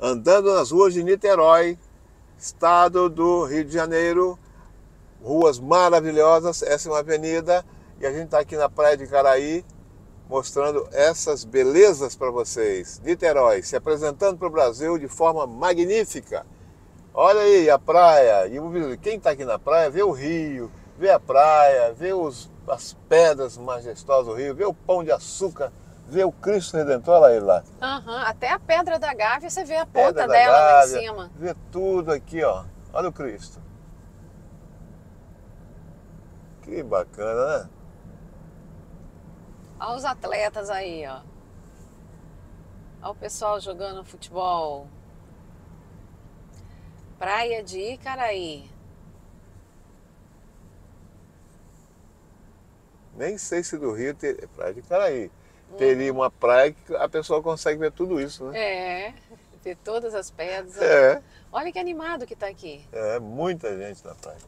andando nas ruas de Niterói, estado do Rio de Janeiro, ruas maravilhosas, essa é uma avenida e a gente está aqui na praia de Caraí mostrando essas belezas para vocês. Niterói se apresentando para o Brasil de forma magnífica. Olha aí a praia, e quem está aqui na praia vê o rio, vê a praia, vê os, as pedras majestosas do rio, vê o pão de açúcar, vê o Cristo Redentor, olha ele lá. Uhum, até a Pedra da Gávea você vê a ponta dela Gávea, lá em cima. Vê tudo aqui, ó. Olha o Cristo. Que bacana, né? Olha os atletas aí, ó. Olha o pessoal jogando futebol. Praia de Icaraí. Nem sei se do Rio ter... Praia de Icaraí. Teria uma praia que a pessoa consegue ver tudo isso, né? É, ver todas as pedras. É. Olha que animado que está aqui. É, muita gente na praia.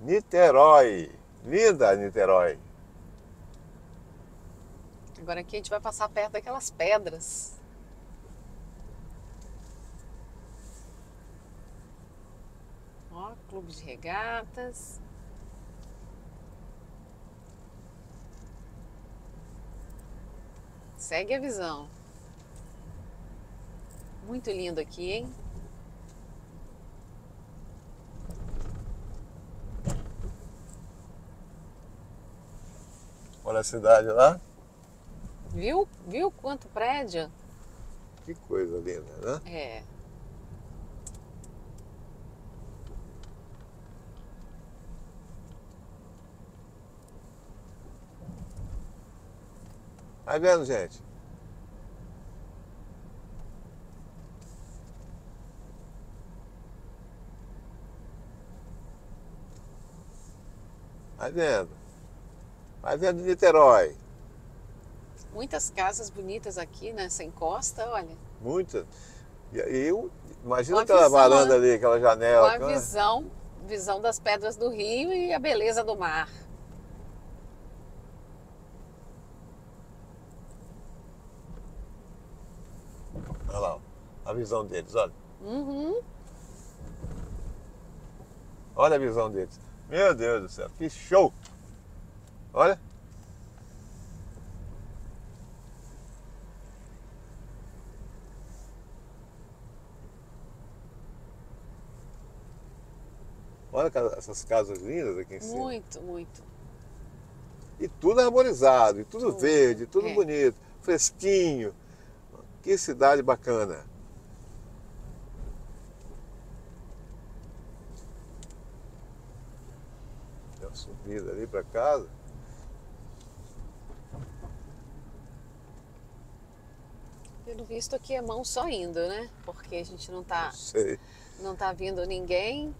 Niterói. Linda Niterói. Agora aqui a gente vai passar perto daquelas pedras. Ó, clube de regatas. Segue a visão. Muito lindo aqui, hein? Olha a cidade lá. Viu? Viu quanto prédio? Que coisa linda, né? É. Tá vendo, gente? Tá vendo? Vai vendo Niterói. Muitas casas bonitas aqui nessa encosta, olha. Muitas. E eu, imagina uma aquela visão, varanda ali, aquela janela. Uma visão, visão das pedras do rio e a beleza do mar. Olha lá, a visão deles, olha. Uhum. Olha a visão deles. Meu Deus do céu, que show! Olha. Olha essas casas lindas aqui em cima. Muito, muito. E tudo arborizado, e tudo, tudo. verde, tudo é. bonito, fresquinho. Que cidade bacana. Subida ali para casa. Pelo visto aqui é mão só indo, né? Porque a gente não tá, não, não tá vindo ninguém.